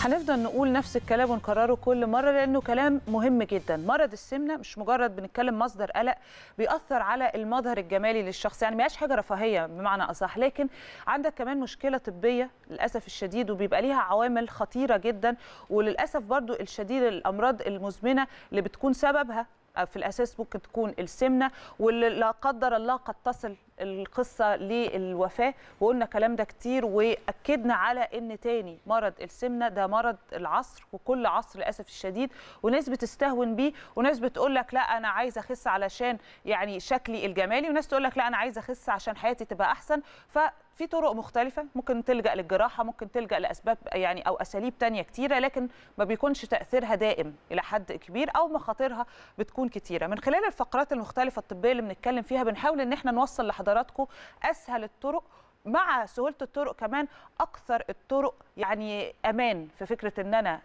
هنفضل نقول نفس الكلام ونكرره كل مرة لأنه كلام مهم جدا. مرض السمنة مش مجرد بنتكلم مصدر قلق بيأثر على المظهر الجمالي للشخص يعني ما حاجة رفاهية بمعنى أصح. لكن عندك كمان مشكلة طبية للأسف الشديد وبيبقى ليها عوامل خطيرة جدا وللأسف برضو الشديد الأمراض المزمنة اللي بتكون سببها في الأساس ممكن تكون السمنة واللي لا قدر الله قد تصل القصة للوفاة وقلنا الكلام ده كتير وأكدنا على إن تاني مرض السمنة ده مرض العصر وكل عصر للأسف الشديد وناس بتستهون بيه وناس بتقول لك لا أنا عايزه أخس علشان يعني شكلي الجمالي وناس تقول لك لا أنا عايزه أخس عشان حياتي تبقى أحسن. ففي طرق مختلفة ممكن تلجأ للجراحة ممكن تلجأ لأسباب يعني أو أساليب تانية كتيرة لكن ما بيكونش تأثيرها دائم إلى حد كبير أو مخاطرها بتكون كتيرة. من خلال الفقرات المختلفة الطبية اللي بنتكلم فيها بنحاول إن إحنا نوصل لحضراتكم أسهل الطرق مع سهولة الطرق كمان أكثر الطرق يعني أمان في فكرة إن أنا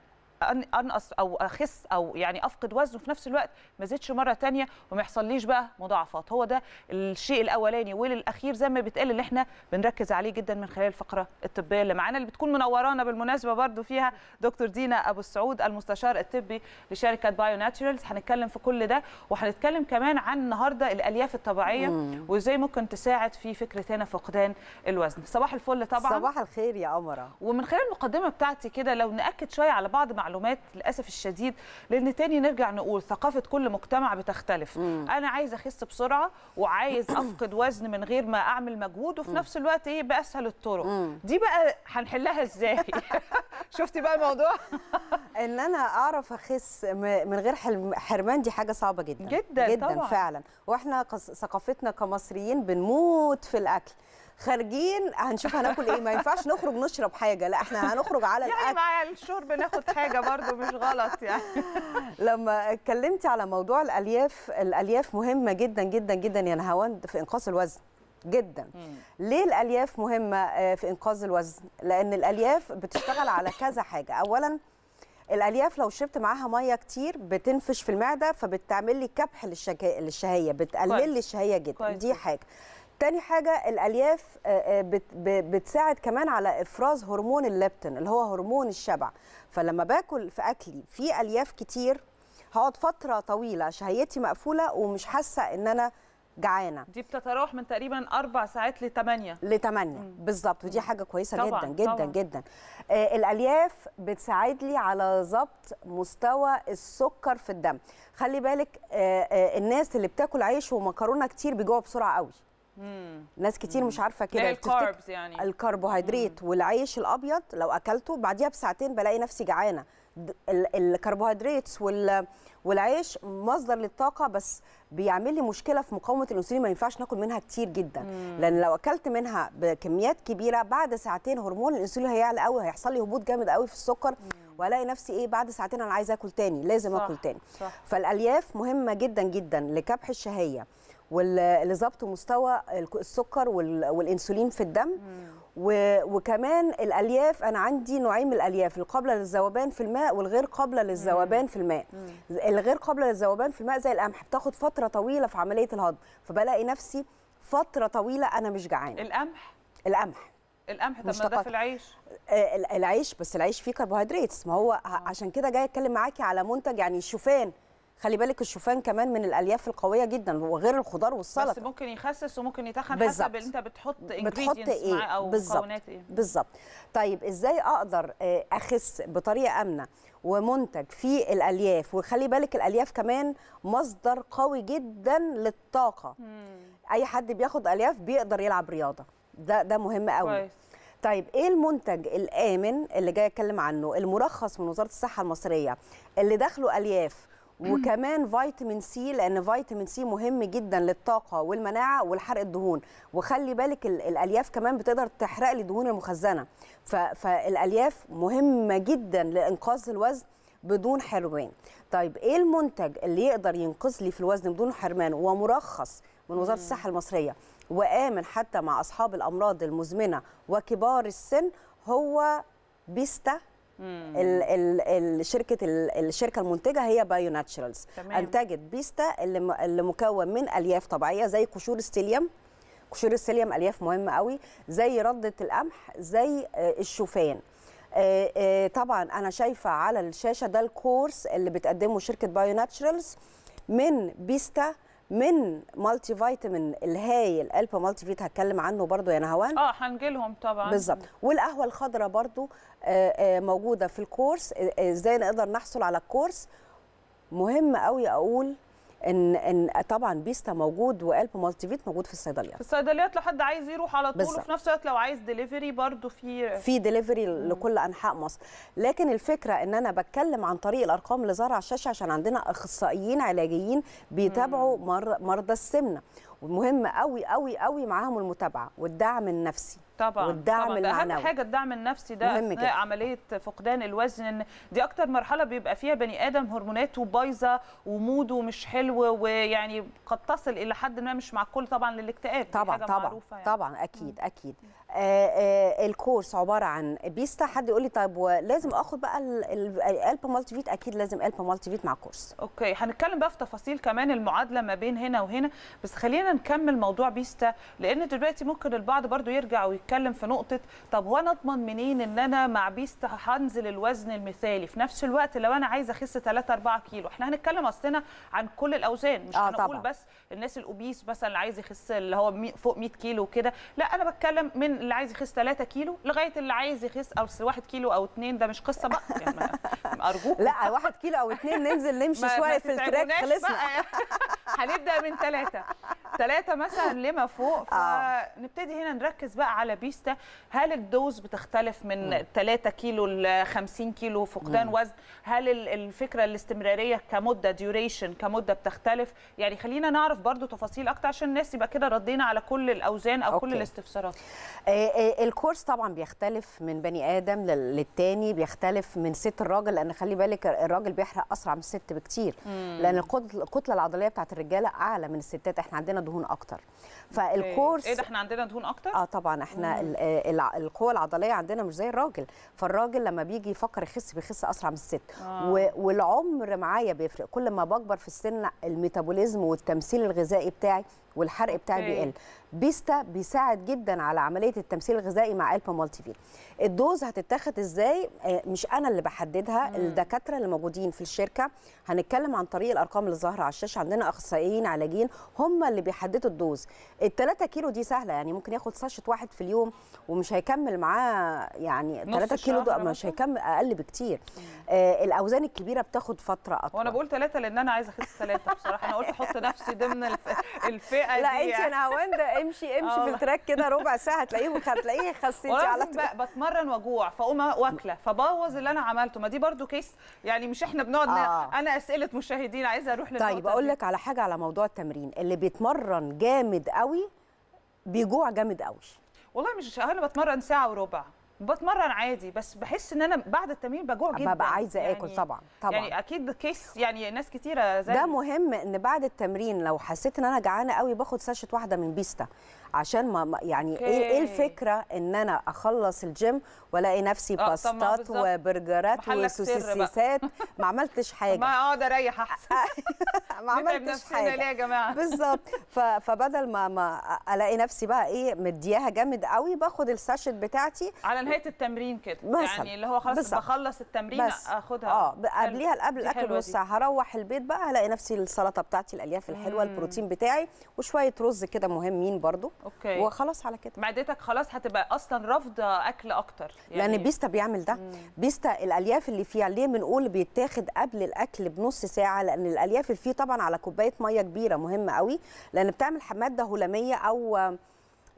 أنقص أو أخس أو يعني أفقد وزن وفي نفس الوقت ما زدش مرة تانية وما يحصليش بقى مضاعفات. هو ده الشيء الأولاني والأخير زي ما بيتقال اللي إحنا بنركز عليه جدا من خلال الفقرة الطبية اللي معانا اللي بتكون منورانا بالمناسبة برضو فيها دكتور دينا أبو السعود المستشار الطبي لشركة بايو ناتشورالز هنتكلم في كل ده وهنتكلم كمان عن النهارده الألياف الطبيعية وإزاي ممكن تساعد في فكرة هنا فقدان الوزن. صباح الفل طبعا. صباح الخير يا قمره ومن خلال المقدمة بتاعتي كده لو نأكد شوية على بعض معلومات معلومات للأسف الشديد لأن تاني نرجع نقول ثقافة كل مجتمع بتختلف مم. أنا عايز أخس بسرعة وعايز أفقد وزن من غير ما أعمل مجهود وفي مم. نفس الوقت إيه بأسهل الطرق مم. دي بقى هنحلها إزاي شفتي بقى الموضوع إن أنا أعرف أخس من غير حرمان دي حاجة صعبة جدا جدا جدا طبعا. فعلا وإحنا ثقافتنا كمصريين بنموت في الأكل خارجين هنشوف هناكل إيه. ما ينفعش نخرج نشرب حاجة لا إحنا هنخرج على يعني الأكل. مع الشرب ناخد حاجة برضو مش غلط يعني. لما اتكلمتي على موضوع الألياف الألياف مهمة جدا جدا جدا يا نهاوند في انقاص الوزن جدا. مم. ليه الألياف مهمة في إنقاذ الوزن؟ لأن الألياف بتشتغل على كذا حاجة. اولا الألياف لو شربت معاها مية كتير بتنفش في المعدة فبتعمل لي كبح للشهية بتقلل لي الشهيه جدا. كويس. دي حاجة. تاني حاجة الألياف بتساعد كمان على إفراز هرمون الليبتين اللي هو هرمون الشبع. فلما باكل في أكلي في ألياف كتير هقعد فترة طويلة شهيتي مقفولة ومش حاسة إن أنا جعانة. دي بتتراوح من تقريبا أربع ساعات لثمانيه لثمانيه بالظبط ودي حاجة كويسة طبعًا جدا جدا طبعًا. جدا. آه الألياف بتساعد لي على ضبط مستوى السكر في الدم. خلي بالك آه آه الناس اللي بتاكل عيش ومكرونة كتير بيجوعوا بسرعة قوي. مم. ناس كتير مم. مش عارفة كده الكاربز يعني الكربوهيدرات والعيش الأبيض لو أكلته بعديها بساعتين بلاقي نفسي جعانة الكربوهيدرات والعيش مصدر للطاقة بس بيعمل لي مشكلة في مقاومة الأنسولين ما ينفعش ناكل منها كتير جدا مم. لأن لو أكلت منها بكميات كبيرة بعد ساعتين هرمون الأنسولين هيعلى قوي هيحصل لي هبوط جامد قوي في السكر وألاقي نفسي إيه بعد ساعتين أنا عايزة آكل تاني لازم صح. اكل تاني صح. فالألياف مهمة جدا جدا لكبح الشهية ولظبط مستوى السكر والإنسولين في الدم. وكمان الألياف أنا عندي نوعين من الألياف القابلة للذوبان في الماء والغير قابلة للذوبان في الماء. الغير قابلة للذوبان في الماء زي القمح بتاخد فترة طويلة في عملية الهضم. فبلاقي نفسي فترة طويلة أنا مش جعانة. القمح؟ القمح. القمح؟ طب ما ده في العيش. آه العيش بس العيش فيه كربوهيدرات. ما هو عشان كده جاي أتكلم معاكي على منتج يعني الشوفان خلي بالك الشوفان كمان من الألياف القوية جدا وغير الخضار والسلطة. بس ممكن يخسس وممكن يتخن بالزبط. حسب انت بتحط بتحط إيه؟ أو بالزبط. مكونات إيه. بالظبط. طيب إزاي أقدر أخس بطريقة آمنة ومنتج فيه الألياف؟ وخلي بالك الألياف كمان مصدر قوي جدا للطاقة. مم. أي حد بياخد ألياف بيقدر يلعب رياضة. ده ده مهم قوي. كويس. طيب إيه المنتج الآمن اللي جاي أتكلم عنه؟ المرخص من وزارة الصحة المصرية اللي داخله ألياف وكمان فيتامين سي لأن فيتامين سي مهم جدا للطاقة والمناعة والحرق الدهون. وخلي بالك الألياف كمان بتقدر تحرق لي الدهون المخزنة. فالألياف مهمة جدا لإنقاص الوزن بدون حرمان. طيب إيه المنتج اللي يقدر ينقص لي في الوزن بدون حرمان؟ ومرخص من وزارة الصحة المصرية وآمن حتى مع أصحاب الأمراض المزمنة وكبار السن هو بيستا ال ال الشركة الشركة المنتجة هي Bio Naturals أنتجت بيستا اللي, مكون من ألياف طبيعية زي قشور ال psyllium. قشور ال psyllium ألياف مهمة قوي. زي ردة القمح زي الشوفان. آه، آه، طبعا أنا شايفة على الشاشة ده الكورس اللي بتقدمه شركة Bio Naturals من بيستا من multivitamin الهايل البا مالتي فيت هتكلم عنه برضو يا نهوان؟ آه هنجي لهم طبعا. بالظبط. والقهوة الخضراء برضو آه، آه، موجودة في الكورس. إزاي نقدر نحصل على الكورس؟ مهم قوي أقول إن إن طبعا بيستا موجود وألبا مالتي فيت موجود في الصيدليات. في الصيدليات لو حد عايز يروح على طول بالظبط. وفي نفس الوقت لو عايز دليفري برضو في في ديليفري لكل أنحاء مصر. لكن الفكرة إن أنا بتكلم عن طريق الأرقام اللي ظاهره على الشاشة عشان عندنا أخصائيين علاجيين بيتابعوا مر- مرضى السمنة. ومهم قوي قوي قوي معاهم المتابعة والدعم النفسي طبعا والدعم طبعا ده أهم المعنوي. حاجة الدعم النفسي ده مهم جدا. عملية فقدان الوزن إن دي أكتر مرحلة بيبقى فيها بني آدم هرموناته بايظه وموده مش حلو ويعني قد تصل إلى حد ما مش مع الكل طبعا للاكتئاب طبعا حاجة طبعا معروفة يعني. طبعا أكيد أكيد الكورس عبارة عن بيستا. حد يقول لي طيب ولازم آخد بقى الالبا مالتي فيت أكيد لازم البا مالتي فيت مع كورس. okay هنتكلم بقى في تفاصيل كمان المعادلة ما بين هنا وهنا. بس خلينا نكمل موضوع بيستا لأن دلوقتي ممكن البعض برضو يرجع ويتكلم في نقطة طب وأنا أضمن منين إن أنا مع بيستا هنزل الوزن المثالي؟ في نفس الوقت لو أنا عايزه أخس 3 4 كيلو. إحنا هنتكلم أصلنا عن كل الأوزان مش آه هنقول طبعاً. بس الناس ال obese مثلا اللي عايز يخس اللي هو فوق 100 كيلو وكده. لا أنا بتكلم من اللي عايز يخس 3 كيلو لغاية اللي عايز يخس أو 1 كيلو أو 2 ده مش قصة بقى. يعني أرجوك. لا واحد كيلو أو اتنين ننزل نمشي شوية في ال track خلصنا. هنبدأ من ثلاثة ثلاثة مثلا لما فوق آه. فنبتدي هنا نركز بقى على بيستا هل ال dose بتختلف من 3 كيلو ل 50 كيلو فقدان وزن؟ هل ال- الفكرة الاستمرارية كمدة duration كمدة بتختلف؟ يعني خلينا نعرف برضو تفاصيل أكتر عشان الناس يبقى كده ردينا على كل الأوزان أو كل okay. الاستفسارات. آه، آه، الكورس طبعا بيختلف من بني آدم لل- للتاني بيختلف من ست الراجل لأن خلي بالك الراجل بيحرق أسرع من الست بكتير. لأن الكتل- الكتلة العضلية بتاعت الرجالة أعلى من الستات. إحنا عندنا دهون أكتر. فالكورس إيه ده إحنا عندنا دهون أكتر؟ آه طبعا. إحنا آه، القوة العضلية عندنا مش زي الراجل. فالراجل لما بيجي يفكر يخس بيخس أسرع من الست. آه. والعمر معايا بيفرق. كل ما بكبر في السن الميتابوليزم والتمثيل الغذائي بتاعي والحرق بتاعي. بيقل بيستا بيساعد جدا على عملية التمثيل الغذائي مع ألبا مالتي فيت ال dose هتتاخد إزاي؟ آه، مش أنا اللي بحددها الدكاترة اللي موجودين في الشركة. هنتكلم عن طريق الأرقام اللي ظاهرة على الشاشة. عندنا أخصائيين علاجيين هم اللي بيحددوا ال dose. ال 3 كيلو دي سهلة يعني ممكن ياخد sachet واحد في اليوم ومش هيكمل معاه يعني نص 3 كيلو ده مش؟ هيكمل أقل بكتير. آه الأوزان الكبيرة بتاخد فترة أطول. وأنا بقول ثلاثة لأن أنا عايزة أخس ثلاثة بصراحة. أنا قلت أحط نفسي ضمن الف- الفئه لا دي انت يعني. أنا هوند امشي امشي في. ال track كده ربع ساعة هتلاقيه هتلاقيه خسيتي على طول بتمرن واجوع فأقوم واكلة فبوظ اللي أنا عملته ما دي برضو case يعني مش إحنا بنقعد آه. أنا أسئلة مشاهدين عايزة أروح للنقطه طيب أقول. لك على حاجة على موضوع التمرين اللي بيتمرن جامد قوي بيجوع جامد قوي والله مش أنا بتمرن ساعة وربع بتمرن عادي بس بحس إن أنا بعد التمرين بجوع جدا ببقى عايزة آكل يعني- طبعا طبعا. يعني أكيد case يعني ناس كتيرة زي ده مهم إن بعد التمرين لو حسيت إن أنا جعانة قوي باخد sachet واحدة من بيستا. عشان ما ما- يعني إيه إيه أوكي. الفكرة إن أنا أخلص الجيم وألاقي نفسي ما باستات. وبرجرات. وسوسيسات ما عملتش ما حاجة أقعد أريح أحسن ما عملتش نفسنا ليه حاجة يا جماعة بالظبط فبدل ما ما ألاقي نفسي بقى إيه مدياها جامد قوي باخد ال sachet بتاعتي على نهاية التمرين كده. يعني اللي هو خلاص. بخلص التمرين بس أخدها آه. قبليها قبل الأكل. ساعه هروح البيت بقى هلاقي نفسي السلطة بتاعتي الألياف الحلوة البروتين بتاعي وشوية رز كده مهمين برضو okay. وخلاص على كده. معدتك خلاص هتبقى أصلا رافضة أكل أكتر. لأن بيستا بيعمل ده. بيستا الألياف اللي فيها ليه بنقول بيتاخد قبل الأكل بنص ساعة؟ لأن الألياف اللي فيه طبعا على كوباية مية كبيرة مهمة قوي. لأن بتعمل مادة هلاميه أو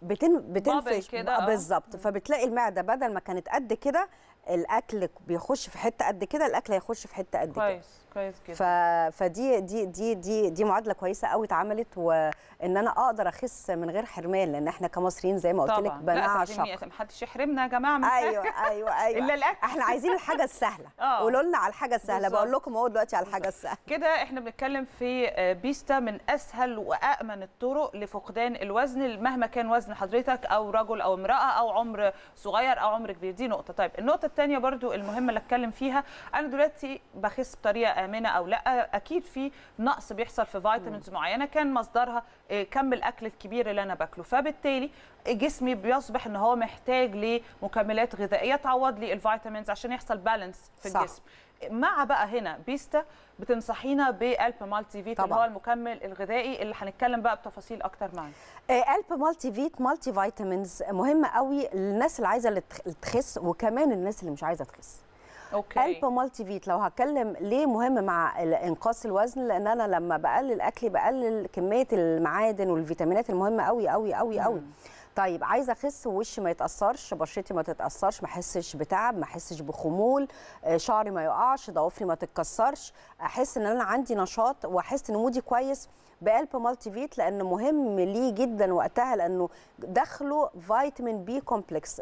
بتن بتنفش. كده، آه. بالظبط. فبتلاقي المعدة بدل ما كانت قد كده الأكل بيخش في حتة قد كده الأكل هيخش في حتة قد كده. كويس كويس ف... جدا فدي دي دي دي دي معادلة كويسة قوي اتعملت وإن أنا أقدر أخس من غير حرمان لأن إحنا كمصريين زي ما قلت لك طبعا. بنعشق. تعزمني محدش يحرمنا يا جماعة من. أيوه أيوه أيوه. إلا الأكل. إحنا عايزين الحاجة السهلة. آه. قولوا لنا على الحاجة السهلة. بقول لكم أهو دلوقتي على الحاجة السهلة. كده إحنا بنتكلم في آه، بيستا من أسهل وامن الطرق لفقدان الوزن مهما كان وزن حضرتك أو رجل أو امرأة أو عمر صغير أو عمر كبير. دي نقطة. طيب النقطة الثانية برضو المهمة اللي أتكلم فيها أنا دلوقتي بخس بطريقة آمنة أو لأ أكيد في نقص بيحصل في vitamins معينة كان مصدرها آه، كم الأكل الكبير اللي أنا باكله. فبالتالي جسمي بيصبح إن هو محتاج لمكملات غذائية تعوض لي ال vitamins عشان يحصل balance في صح. الجسم. مع بقى هنا بيستا بتنصحينا بألبا مالتي فيت اللي. هو المكمل الغذائي اللي هنتكلم بقى بتفاصيل أكتر معانا آه، ألبا مالتي فيت multivitamins مهمه قوي للناس اللي عايزة تخس وكمان الناس اللي مش عايزة تخس. okay. قلب Multi Vit لو هتكلم ليه مهم مع إنقاص الوزن؟ لأن أنا لما بقلل أكلي بقلل كمية المعادن والفيتامينات المهمة قوي قوي قوي قوي طيب عايزة أخس ووشي ما يتأثرش بشرتي ما تتأثرش ما أحسش بتعب ما أحسش بخمول آه، شعري ما يقعش ضوافري ما تتكسرش أحس إن أنا عندي نشاط وأحس إن mood ي كويس بقلب Multi Vit لأن مهم ليه جدا وقتها لأنه داخله فيتامين B complex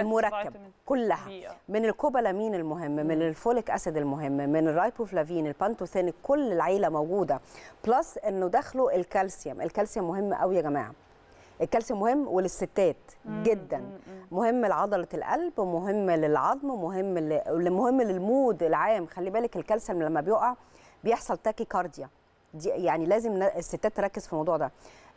المركب كلها. آه. من الكوبالامين المهم من ال folic acid المهم من الرايبوفلافين ال pantothenic كل العيلة موجودة. plus إنه داخله الكالسيوم. الكالسيوم مهم قوي يا جماعة. الكالسيوم مهم وللستات جدا. مهم لعضلة القلب ومهم للعظم ومهم ل- مهم لل mood العام. خلي بالك الكالسيوم لما بيقع بيحصل tachycardia دي يعني لازم الستات تركز في الموضوع ده.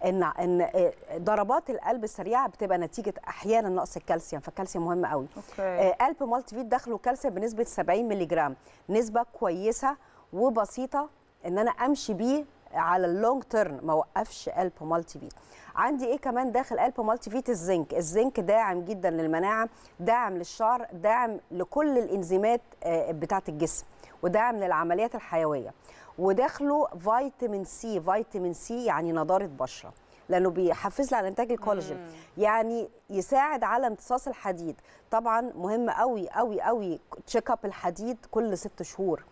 إن إن آه، ضربات القلب السريعة بتبقى نتيجة أحيانا نقص الكالسيوم فالكالسيوم مهم قوي. okay. آه، قلب Multi Vit داخله كالسيوم بنسبة 70 مللي جرام. نسبة كويسة وبسيطة إن أنا أمشي بيه على ال long term ما اوقفش قلب Multi Vit عندي إيه كمان داخل قلب Multi Vit الزنك. الزنك داعم جدا للمناعة داعم للشعر داعم لكل الإنزيمات آه، بتاعة الجسم وداعم للعمليات الحيوية. وداخله فيتامين سي. فيتامين سي يعني نضارة بشرة لأنه بيحفز لي على إنتاج الكولاجين. يعني يساعد على امتصاص الحديد. طبعا مهم قوي قوي قوي check up الحديد كل ست شهور.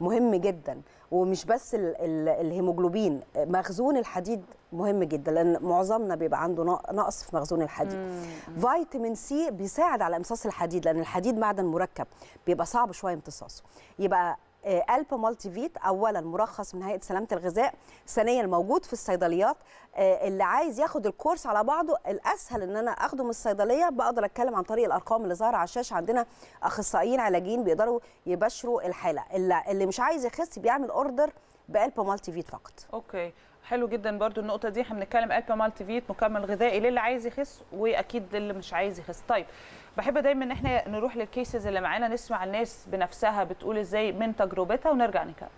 مهم جدا. ومش بس ال ال الهيموجلوبين مخزون الحديد مهم جدا لأن معظمنا بيبقى عنده نق- نقص في مخزون الحديد. فيتامين سي بيساعد على امتصاص الحديد لأن الحديد معدن مركب بيبقى صعب شوية امتصاصه. يبقى قلب Multi Vit اولا مرخص من هيئة سلامة الغذاء ثانيا موجود في الصيدليات. آه، اللي عايز ياخد ال course على بعضه الأسهل إن أنا أخده من الصيدلية. بقدر أتكلم عن طريق الأرقام اللي ظاهرة على الشاشة. عندنا أخصائيين علاجيين بيقدروا يباشروا الحالة. اللي, مش عايز يخس بيعمل order بقلب Multi Vit فقط. okay. حلو جدا برضو النقطة دي. إحنا بنتكلم البا Multi Vit مكمل غذائي للي عايز يخس وأكيد للي مش عايز يخس. طيب بحب دايما إن إحنا نروح للكيسز اللي معانا نسمع الناس بنفسها بتقول إزاي من تجربتها ونرجع نكمل.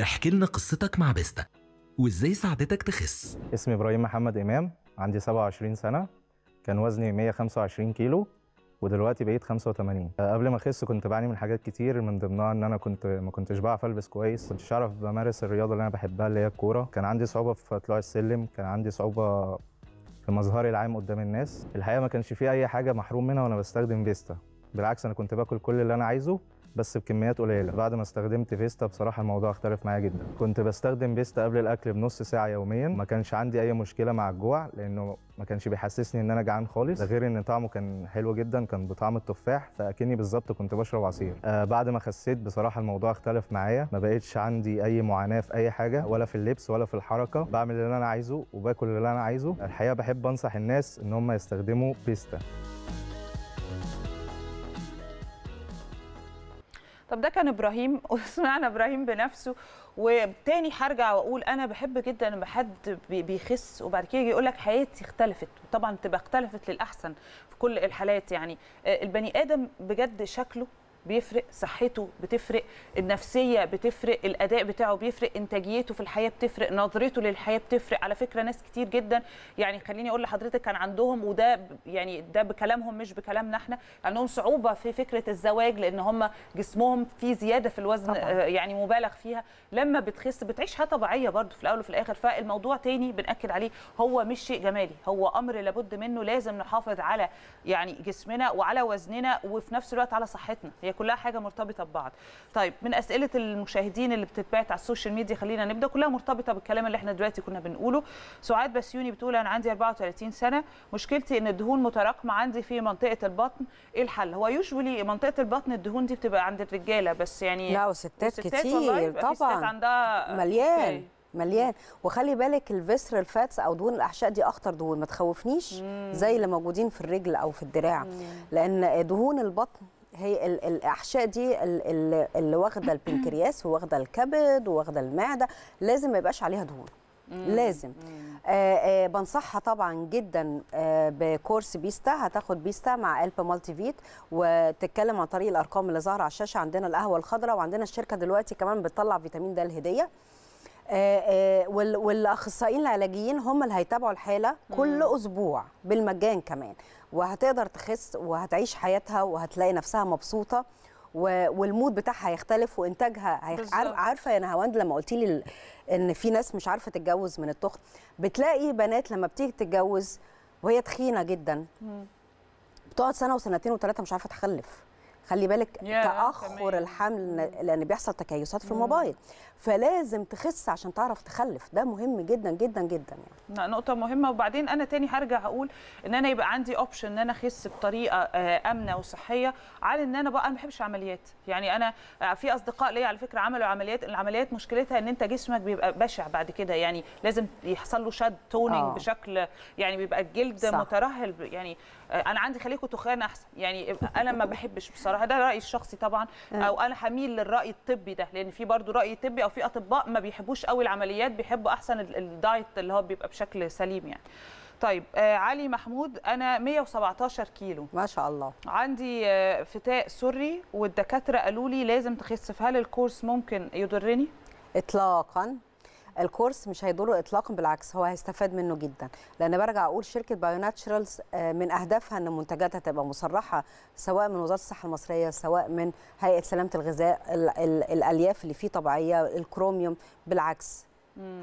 احكي لنا قصتك مع بيستا وإزاي ساعدتك تخس. اسمي إبراهيم محمد إمام عندي 27 سنة كان وزني 125 كيلو ودلوقتي بقيت 85 آه، قبل ما أخس كنت بعاني من حاجات كتير من ضمنها إن أنا كنت ما كنتش بعرف ألبس كويس كنتش أعرف بمارس الرياضة اللي أنا بحبها اللي هي الكورة. كان عندي صعوبة في طلوع السلم كان عندي صعوبة في مظهري العام قدام الناس. الحقيقة ما كانش في أي حاجة محروم منها وأنا بستخدم فيستا. بالعكس أنا كنت باكل كل اللي أنا عايزه بس بكميات قليلة. بعد ما استخدمت فيستا بصراحة الموضوع اختلف معايا جدا. كنت بستخدم فيستا قبل الأكل بنص ساعة يوميا. ما كانش عندي أي مشكلة مع الجوع لأنه ما كانش بيحسسني إن أنا جعان خالص. ده غير إن طعمه كان حلو جدا كان بطعم التفاح. فأكني بالظبط كنت بشرب عصير. آه بعد ما خسيت بصراحة الموضوع اختلف معايا. ما بقتش عندي أي معاناة في أي حاجة ولا في اللبس ولا في الحركة. بعمل اللي أنا عايزه وباكل اللي أنا عايزه. الحقيقة بحب أنصح الناس إن هم يستخدموا فيستا. طب ده كان إبراهيم؟ وسمعنا إبراهيم بنفسه. وتاني هرجع وأقول أنا بحب جدا لما حد بي- بيخس وبعد كده يجي يقول لك حياتي اختلفت. طبعا بتبقى اختلفت للأحسن في كل الحالات يعني. آه، البني آدم بجد شكله بيفرق صحته بتفرق النفسية بتفرق الأداء بتاعه بيفرق إنتاجيته في الحياة بتفرق نظرته للحياة بتفرق. على فكرة ناس كتير جدا يعني خليني أقول لحضرتك كان عندهم وده يعني ده بكلامهم مش بكلامنا إحنا عندهم صعوبة في فكرة الزواج لأن هم جسمهم فيه زيادة في الوزن طبعاً. آه، يعني مبالغ فيها. لما بتخس بتعيش حياة طبيعية برضو في الأول وفي الآخر. فالموضوع تاني بنأكد عليه هو مش شيء جمالي. هو أمر لابد منه لازم نحافظ على يعني جسمنا وعلى وزننا وفي نفس الوقت على صحتنا. هي كلها حاجة مرتبطة ببعض. طيب من أسئلة المشاهدين اللي بتتبعت على ال social media خلينا نبدأ. كلها مرتبطة بالكلام اللي إحنا دلوقتي كنا بنقوله. سعاد بسيوني بتقول أنا عندي 34 سنة. مشكلتي إن الدهون متراكمة عندي في منطقة البطن. إيه الحل؟ هو usually منطقة البطن الدهون دي بتبقى عند الرجالة بس يعني لا وستات والله كتير في ستات طبعا. عندها مليان. مليان. وخلي بالك ال visceral fats أو دهون الأحشاء دي أخطر دهون. ما تخوفنيش زي اللي موجودين في الرجل أو في الدراع. لأن دهون البطن هي ال- الأحشاء دي ال- ال- اللي واخدة البنكرياس وواخدة الكبد وواخدة المعدة لازم ما يبقاش عليها دهون. لازم. آه آه بنصحها طبعا جدا آه ب course فيستا هتاخد فيستا مع ألب Multi Vit وتتكلم عن طريق الأرقام اللي ظاهرة على الشاشة عندنا القهوة الخضراء وعندنا الشركة دلوقتي كمان بتطلع فيتامين د الهدية. والأخصائيين العلاجيين هم اللي هيتابعوا الحالة كل أسبوع بالمجان كمان. وهتقدر تخس وهتعيش حياتها وهتلاقي نفسها مبسوطة وال mood بتاعها هيختلف وإنتاجها هيخ... عارفة يا نهاوند لما قلت لي إن في ناس مش عارفة تتجوز من التخن بتلاقي بنات لما بتيجي تتجوز وهي تخينة جدا بتقعد سنة وسنتين وثلاثه مش عارفة تخلف. خلي بالك تأخر. الحمل لأن بيحصل تكيسات في الموبايل. فلازم تخس عشان تعرف تخلف. ده مهم جدا جدا جدا يعني. لا، نقطة مهمة. وبعدين أنا تاني هرجع أقول إن أنا يبقى عندي أوبشن إن أنا أخس بطريقة آه، آمنة وصحية على إن أنا بقى أنا ما بحبش عمليات، يعني أنا آه، في أصدقاء ليا على فكرة عملوا عمليات، العمليات مشكلتها إن أنت جسمك بيبقى بشع بعد كده. يعني لازم يحصل له شد toning آه. بشكل يعني بيبقى الجلد صح. مترهل يعني آه، أنا عندي خليكوا تخان أحسن، يعني أنا ما بحبش بصراحة. ده رأيي الشخصي طبعا. أو أنا هميل للرأي الطبي ده. لأن في برضو رأي طبي أو في أطباء ما بيحبوش قوي العمليات بيحبوا أحسن ال- ال diet اللي هو بيبقى بشكل سليم يعني. طيب آه علي محمود أنا 117 كيلو. ما شاء الله. عندي آه فتاق سري والدكاترة قالوا لي لازم تخس فهل الكورس ممكن يضرني؟ اطلاقا. الكورس مش هيضره اطلاقا بالعكس هو هيستفاد منه جدا. لأن برجع أقول شركة بايو ناتشرالز آه، من أهدافها إن منتجاتها تبقى مصرحة سواء من وزارة الصحة المصرية سواء من هيئة سلامة الغذاء ال ال الألياف اللي فيه طبيعية الكروميوم بالعكس.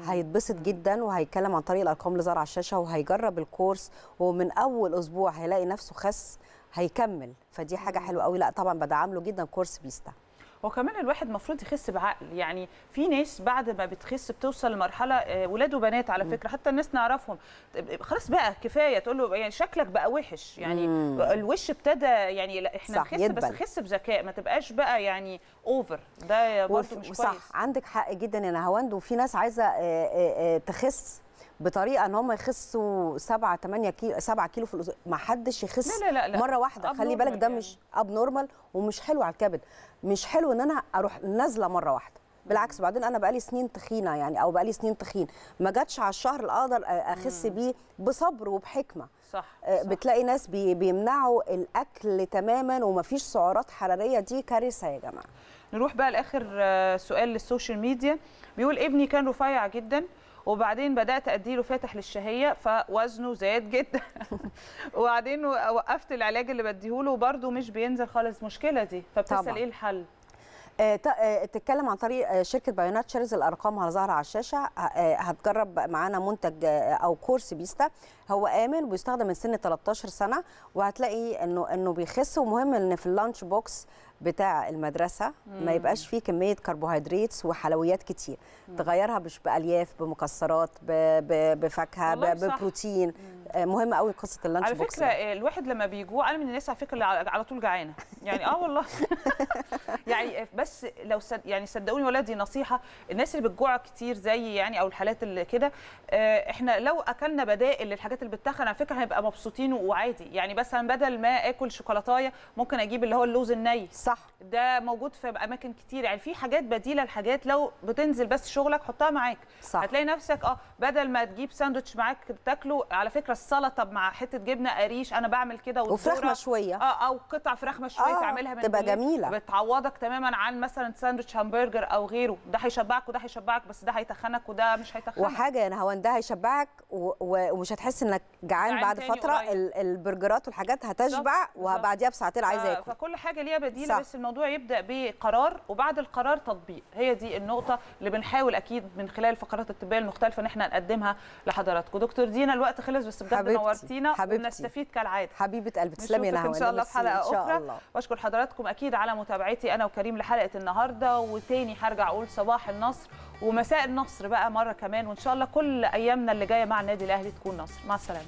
هيتبسط جدا وهيتكلم عن طريق الأرقام اللي ظاهره على الشاشة وهيجرب الكورس ومن أول أسبوع هيلاقي نفسه خس هيكمل. فدي حاجة حلوة قوي لأ طبعا بدعم له جدا course فيستا وكمان الواحد المفروض يخس بعقل. يعني في ناس بعد ما بتخس بتوصل لمرحلة آه، ولاد وبنات على فكرة حتى الناس نعرفهم. خلاص بقى كفاية تقول له يعني شكلك بقى وحش. يعني مم. الوش ابتدى يعني لا إحنا صح، نخس بس. خس بذكاء. ما تبقاش بقى يعني over ده برضه مش وصح كويس. عندك حق جدا يا نهاوند وفي ناس عايزة آه، آه، تخس. بطريقة إن هم يخسوا 7 8 كيلو 7 كيلو في الأسبوع ما حدش يخس. لا لا لا لا. مرة واحدة. خلي بالك ده يعني. مش abnormal ومش حلو على الكبد. مش حلو إن أنا أروح نازلة مرة واحدة. بالعكس بعدين أنا بقالي سنين تخينة يعني أو بقالي سنين تخين. ما جاتش على الشهر اللي أقدر أخس بيه بصبر وبحكمة. صح, آه، صح. بتلاقي ناس بي بيمنعوا الأكل تماما ومفيش سعرات حرارية. دي كارثة يا جماعة. نروح بقى لآخر آه، سؤال للسوشيال ميديا. بيقول ابني كان رفيع جدا. وبعدين بدأت أديله فاتح للشهية فوزنه زاد جدا. وبعدين وقفت العلاج اللي بديهوله وبرده مش بينزل خالص. مشكلة دي. فبتسأل. إيه الحل؟ آه، آه، تتكلم عن طريق آه، شركة Bio naturals الأرقام على ظاهره على الشاشة. هتجرب معانا منتج أو كورس بيستا. هو آمن وبيستخدم من سن 13 سنة وهتلاقي انه إنه بيخس. ومهم إن في ال lunch box بتاع المدرسة ما يبقاش فيه كمية كربوهيدرات وحلويات كتير. تغيرها مش بألياف بمكسرات بفاكهة. ببروتين. آه، مهم قوي قصة اللانش على فكرة ده. آه، الواحد لما بيجوع أنا من الناس على فكرة اللي على طول جعانة. يعني آه والله. يعني بس لو صد يعني صدقوني ولادي نصيحة. الناس اللي بتجوع كتير زي يعني أو الحالات اللي كده آه، إحنا لو أكلنا بدائل للحاجات اللي بتتخن على فكرة هنبقى مبسوطين وعادي. يعني مثلا بدل ما آكل شوكولاتاية ممكن أجيب اللي هو اللوز الني. صح. ده موجود في أماكن كتير. يعني في حاجات بديلة لحاجات لو بتنزل بس شغلك حطها معاك. صح. هتلاقي نفسك آه بدل ما تجيب ساندوتش معاك تاكله على فكرة السلطه مع حتة جبنة قريش أنا بعمل كده وفراخ مشوية. آه أو قطع فراخ مشوية آه، تعملها من تبقى جميلة. بتعوضك تماما عن مثلا ساندوتش همبرجر أو غيره. ده هيشبعك وده هيشبعك بس ده هيتخنك وده مش هيتخنك. وحاجة يا نهوان ده هيشبعك ومش هتحس إنك جعان بعد فترة. قريب. البرجرات والحاجات هتشبع. وبعديها بساعتين عايزة آه، اكل فكل حاجة ليها بديلة صح. بس الموضوع يبدأ بقرار وبعد القرار تطبيق. هي دي النقطة اللي بنحاول أكيد من خلال الفقرات الطبية المختلفة إن إحنا نقدمها لحضراتكم. دكتور دينا الوقت خلص بس بجد حبيبتي، نورتينا حبيبتي. وبنستفيد كالعادة. حبيبة قلبي تسلمي يا إن شاء الله في حلقة أخرى. الله. وأشكر حضراتكم أكيد على متابعتي أنا وكريم لحلقة النهارده وتاني هرجع أقول صباح النصر ومساء النصر بقى مرة كمان وإن شاء الله كل أيامنا اللي جاية مع النادي الأهلي تكون نصر. مع السلامة.